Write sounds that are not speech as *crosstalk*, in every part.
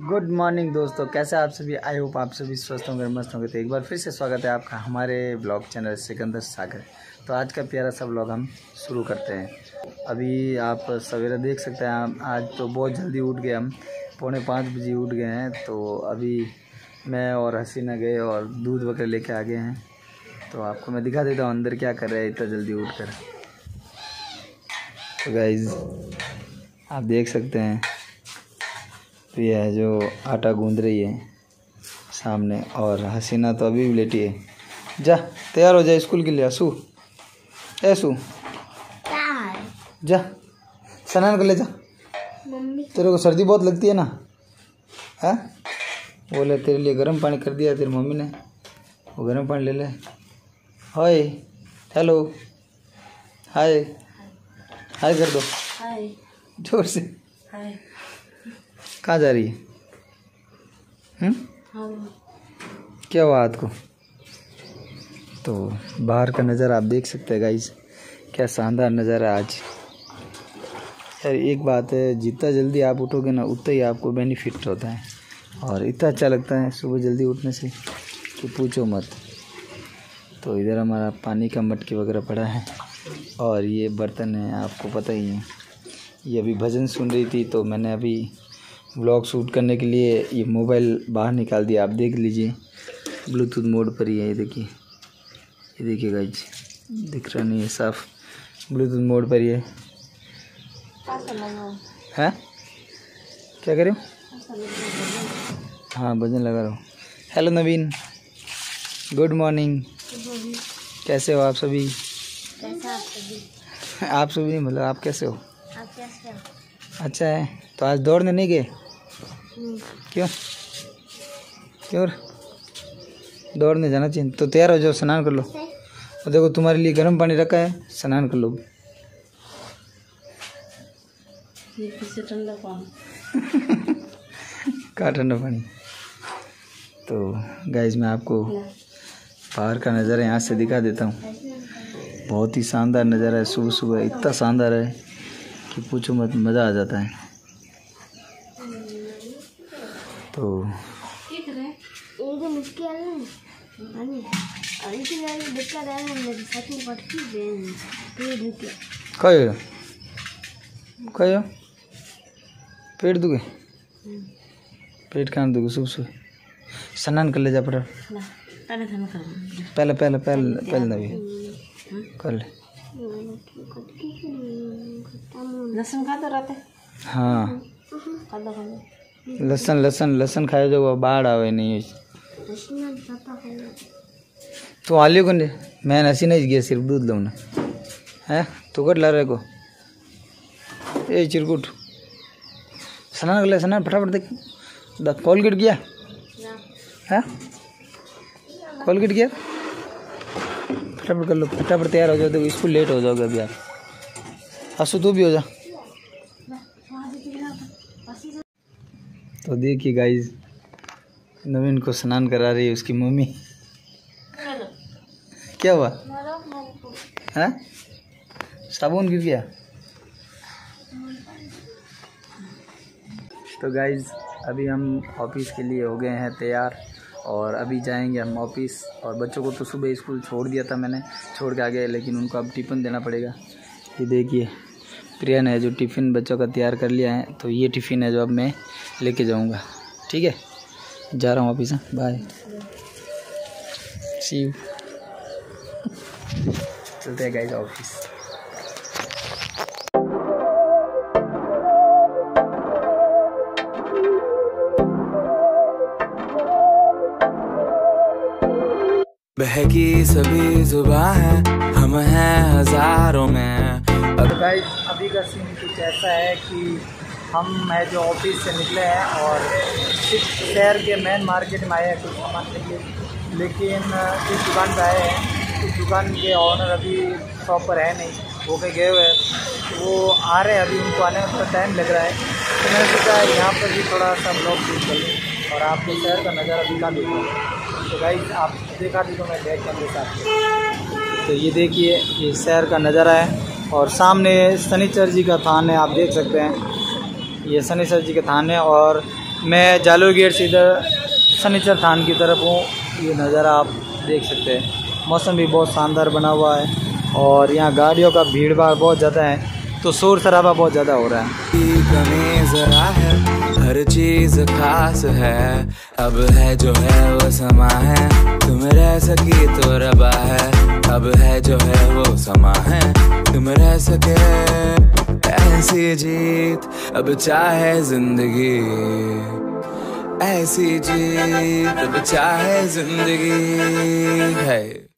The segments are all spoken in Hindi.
गुड मॉर्निंग दोस्तों। कैसे आप सभी? आई होप आप सभी स्वस्थ होंगे, मस्त होंगे। तो एक बार फिर से स्वागत है आपका हमारे ब्लॉग चैनल सिकंदर सागर। तो आज का प्यारा सा ब्लॉग हम शुरू करते हैं। अभी आप सवेरे देख सकते हैं आज तो बहुत जल्दी उठ गए हम। पौने पाँच बजे उठ गए हैं तो अभी मैं और हसीना गए और दूध वगैरह लेके आ गए हैं। तो आपको मैं दिखा देता हूँ अंदर क्या कर रहे हैं इतना जल्दी उठ कर तो गाइज़ आप देख सकते हैं तो यह है जो आटा गूंद रही है सामने और हसीना तो अभी भी लेटी है। जा तैयार हो जा स्कूल के लिए असू ऐसू जा स्नान कर ले जा। तेरे को सर्दी बहुत लगती है ना? है? बोले तेरे लिए गर्म पानी कर दिया तेरी मम्मी ने। वो गर्म पानी ले ले। Hi hello. हाय। हाय कर दो। हाय। ज़ोर से। हाय। कहाँ जा रही है हम्म? क्या हुआ हाथ को? तो बाहर का नज़ारा आप देख सकते हैं गाइस क्या शानदार नज़ारा आज। यार, एक बात है, जितना जल्दी आप उठोगे ना, उतना ही आपको बेनिफिट होता है। और इतना अच्छा लगता है सुबह जल्दी उठने से कि पूछो मत। तो इधर हमारा पानी का मटकी वगैरह पड़ा है और ये बर्तन है, आपको पता ही है। ये अभी भजन सुन रही थी तो मैंने अभी व्लॉग शूट करने के लिए ये मोबाइल बाहर निकाल दिया। आप देख लीजिए। ब्लूटूथ मोड पर ही है ये देखिए। ये देखिए गाइज़ दिख रहा नहीं है साफ़। ब्लूटूथ मोड पर ही है। हैं? क्या करें हाँ? भजन लगा रहा हूँ। हेलो नवीन। गुड मॉर्निंग कैसे हो आप सभी? कैसा आप सभी? आप सभी नहीं मतलब आप कैसे हो? आप कैसे हो? अच्छा है। तो आज दौड़ने नहीं गए? हम्म, क्यों? क्यों? दौड़ने जाना चाहिए। तो तैयार हो जाओ स्नान कर लो। और देखो तुम्हारे लिए गर्म पानी रखा है स्नान कर लो। ये ठंडा पानी। *laughs* का ठंडा पानी? तो गाइज़ मैं आपको बाहर का नज़ारा यहाँ से दिखा देता हूँ। बहुत ही शानदार नज़ारा है सुबह सुबह इतना शानदार है कि पूछो मत मज़ा आ जाता है। तो कयो कयो पेट दुगे पेट कान दुगे सुबह सुबह स्नान कर ले जा पड़ा। पहले पहले पहले पहले ना भी कर ले। लहसुन हाँ। खा तो रहते हाँ। लसन लसन लसन खाए जो बाढ़ आवे नहीं तो आलियो कौन मैं नसी नहीं गया सिर्फ़ दूध लो ना है तू कर ला रहे को ए चिरकुट स्नान कर ले स्नान फटाफट देख कोलगेट किया है कोलगेट किया फटाफट कर लो फटाफट तैयार हो जाओ देखो स्कूल लेट हो जाओगे अभी आप हंसू तू भी हो जा तो देखिए गाइज़ नवीन को स्नान करा रही है उसकी मम्मी। क्या हुआ? है? साबुन गिर गया तो गाइज़ अभी हम ऑफ़िस के लिए हो गए हैं तैयार और अभी जाएँगे हम ऑफ़िस और बच्चों को तो सुबह स्कूल छोड़ दिया था मैंने छोड़ के आ गए लेकिन उनको अब टिफ़िन देना पड़ेगा। ये देखिए। प्रिया ने जो टिफ़िन बच्चों का तैयार कर लिया है तो ये टिफ़िन है जो अब मैं लेके जाऊँगा। ठीक है? जा रहा हूँ ऑफ़िस बाय सी यू चलते हैं गाइस ऑफ़िस। बहकी सभी जुबा है, हम हैं हज़ारों में। तो गाइस अभी का सीन कुछ ऐसा है कि हम है जो ऑफ़िस से निकले हैं और इस शहर के मेन मार्केट में आए हैं कुछ सामान के लिए। लेकिन इस दुकान पे आए हैं। इस दुकान के ऑनर अभी शॉप पर है नहीं, वो कहीं गए हुए हैं। तो वो आ रहे हैं अभी, उनको आने में थोड़ा टाइम लग रहा है। तो मैंने सोचा, यहाँ पर भी थोड़ा सा ब्लॉग शूट कर और आपको शहर का नज़ारा दिखा हूँ तो गाइस आप देखा दी तो मैं बैग कैमरे साथ तो ये देखिए, ये शहर का नज़ारा है और सामने शनिचर जी का थान है, आप देख सकते हैं। ये शनिचर जी का थान है और मैं जालूर गेट से इधर सनीचर थान की तरफ़ हूँ। ये नज़ारा आप देख सकते हैं। मौसम भी बहुत शानदार बना हुआ है और यहाँ गाड़ियों का भीड़ भाड़ बहुत ज़्यादा है। तो शोर शराबा बहुत ज़्यादा हो रहा है। जरा है, हर चीज़ खास है। अब है जो है वो समा है, तुम रह सकी तो रबा है। अब है जो है वो समा है, तुम रह सके। ऐसी जीत, अब चाहे ज़िंदगी। ऐसी जीत, अब चाहे ज़िंदगी। है।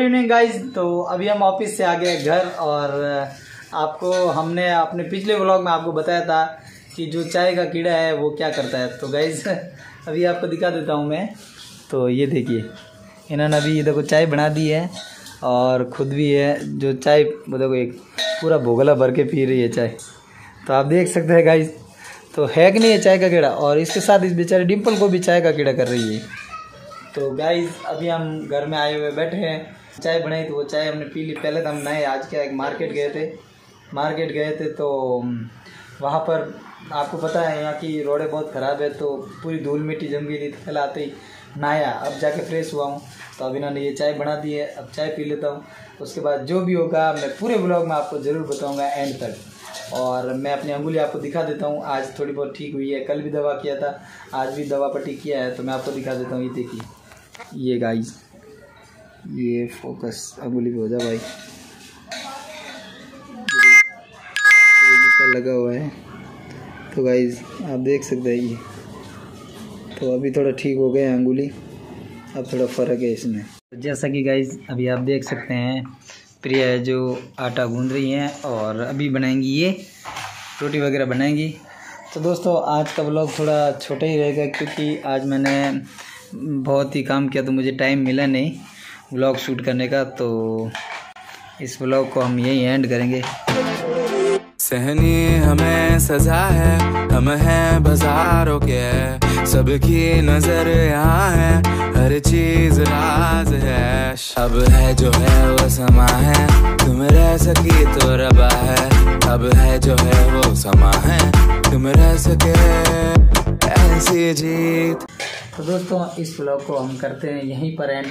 इवनिंग गाइज़ तो अभी हम ऑफ़िस से आ गए घर और आपको हमने अपने पिछले व्लॉग में आपको बताया था कि जो चाय का कीड़ा है, वो क्या करता है। तो गाइज़ *laughs* अभी आपको दिखा देता हूँ मैं। तो ये देखिए, इन्होंने अभी ये देखो चाय बना दी है और खुद भी है, जो चाय देखो एक पूरा भोगला भर के पी रही है चाय। तो आप देख सकते हैं गाइज़ तो है कि नहीं है चाय का कीड़ा? और इसके साथ इस बेचारे डिम्पल को भी चाय का कीड़ा कर रही है। तो गाइज़ अभी हम घर में आए हुए बैठे हैं। चाय बनाई थी, वो चाय हमने पी ली। पहले तो हम नए आज क्या, एक मार्केट गए थे। मार्केट गए थे तो वहाँ पर आपको पता है यहाँ की रोडें बहुत ख़राब है तो पूरी धूल मिट्टी जम गई थी पहले आते ही नहाया। अब जाके फ्रेश हुआ हूँ। तो अब इन्होंने ये चाय बना दी है, अब चाय पी लेता हूँ। उसके बाद जो भी होगा, मैं पूरे ब्लॉग में आपको ज़रूर बताऊँगा एंड तक। और मैं अपनी अंगुली आपको दिखा देता हूँ, आज थोड़ी बहुत ठीक हुई है। कल भी दवा किया था, आज भी दवा पट्टी किया है तो मैं आपको दिखा देता हूँ, ये देखिए। ये गाइस ये फोकस अंगुली पे हो जा भाई। लगा हुआ है। तो गाइस आप देख सकते हैं ये। तो अभी थोड़ा ठीक हो गया अंगुली। अब थोड़ा फ़र्क है इसमें। जैसा कि गाइज़ अभी आप देख सकते हैं, प्रिया जो आटा गूंद रही हैं और अभी बनाएँगी ये। रोटी वगैरह बनाएँगी। तो दोस्तों, आज का ब्लॉग थोड़ा छोटा ही रहेगा क्योंकि आज मैंने बहुत ही काम किया तो मुझे टाइम मिला नहीं। व्लॉग शूट करने का तो इस व्लॉग को हम यही एंड करेंगे। सहनी हमें सजा है हम हैं बाजारों के। सबकी नज़र यहाँ है हर चीज़ राज है। अब है जो है वो समा है तुम रह सकी तो रबा है। अब है जो है वो समा है तुम रह सके ऐसी जीत। तो दोस्तों इस ब्लॉग को हम करते हैं यहीं पर एंड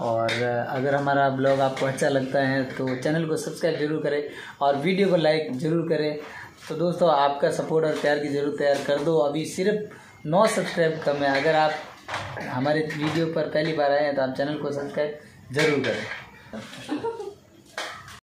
और अगर हमारा ब्लॉग आपको अच्छा लगता है तो चैनल को सब्सक्राइब ज़रूर करें और वीडियो को लाइक ज़रूर करें। तो दोस्तों, आपका सपोर्ट और प्यार की ज़रूरत तैयार कर दो। अभी सिर्फ़ नौ सब्सक्राइब कम है। अगर आप हमारे वीडियो पर पहली बार आए हैं तो आप चैनल को सब्सक्राइब ज़रूर करें।